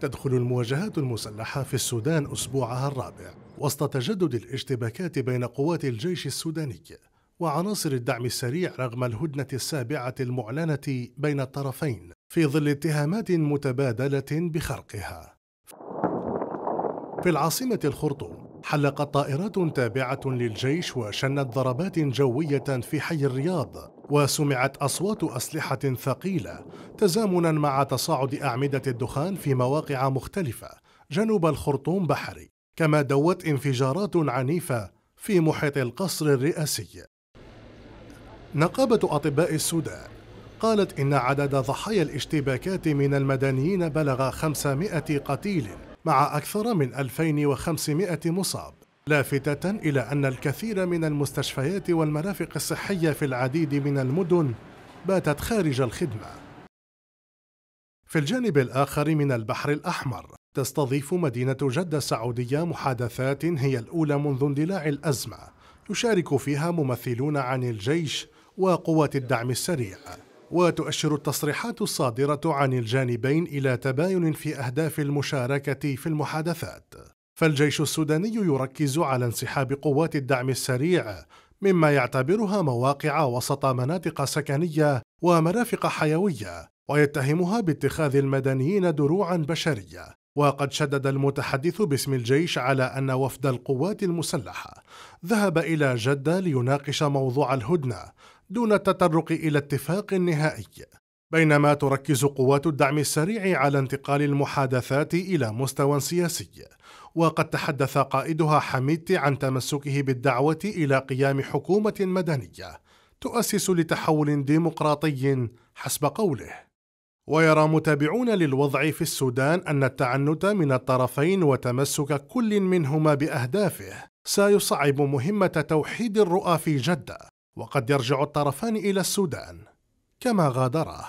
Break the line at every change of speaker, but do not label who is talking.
تدخل المواجهات المسلحة في السودان أسبوعها الرابع وسط تجدد الاشتباكات بين قوات الجيش السوداني وعناصر الدعم السريع رغم الهدنة السابعة المعلنة بين الطرفين في ظل اتهامات متبادلة بخرقها. في العاصمة الخرطوم حلقت طائرات تابعة للجيش وشنت ضربات جوية في حي الرياض وسمعت أصوات أسلحة ثقيلة تزامنا مع تصاعد أعمدة الدخان في مواقع مختلفة جنوب الخرطوم بحري كما دوت انفجارات عنيفة في محيط القصر الرئاسي. نقابة أطباء السودان قالت إن عدد ضحايا الاشتباكات من المدنيين بلغ 500 قتيل مع أكثر من 2500 مصاب. لافتة إلى أن الكثير من المستشفيات والمرافق الصحية في العديد من المدن باتت خارج الخدمة. في الجانب الآخر من البحر الأحمر تستضيف مدينة جدة السعودية محادثات هي الأولى منذ اندلاع الأزمة يشارك فيها ممثلون عن الجيش وقوات الدعم السريع وتؤشر التصريحات الصادرة عن الجانبين إلى تباين في أهداف المشاركة في المحادثات فالجيش السوداني يركز على انسحاب قوات الدعم السريع مما يعتبرها مواقع وسط مناطق سكنية ومرافق حيوية ويتهمها باتخاذ المدنيين دروعا بشرية. وقد شدد المتحدث باسم الجيش على أن وفد القوات المسلحة. ذهب إلى جدة ليناقش موضوع الهدنة دون التطرق إلى اتفاق نهائي. بينما تركز قوات الدعم السريع على انتقال المحادثات إلى مستوى سياسي. وقد تحدث قائدها حميدتي عن تمسكه بالدعوة إلى قيام حكومة مدنية تؤسس لتحول ديمقراطي حسب قوله. ويرى متابعون للوضع في السودان أن التعنت من الطرفين وتمسك كل منهما بأهدافه. سيصعب مهمة توحيد الرؤى في جدة وقد يرجع الطرفان إلى السودان كما غادره